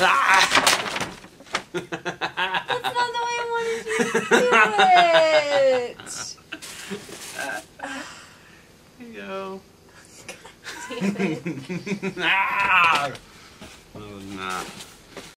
That's not the way I wanted you to do it. Yo. God damn it. ah! Oh,